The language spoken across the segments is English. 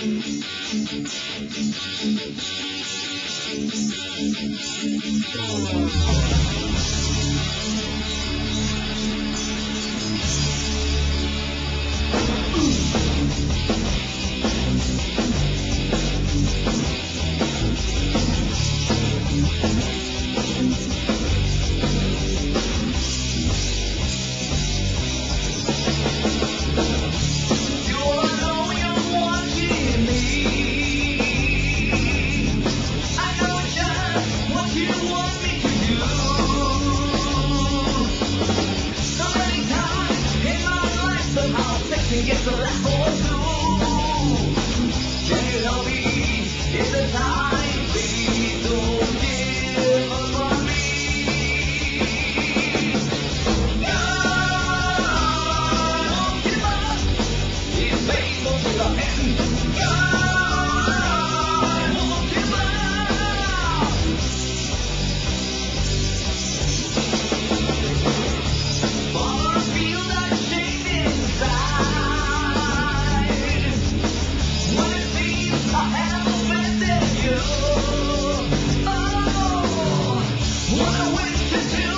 Thank you. Get the last boy. His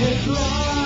love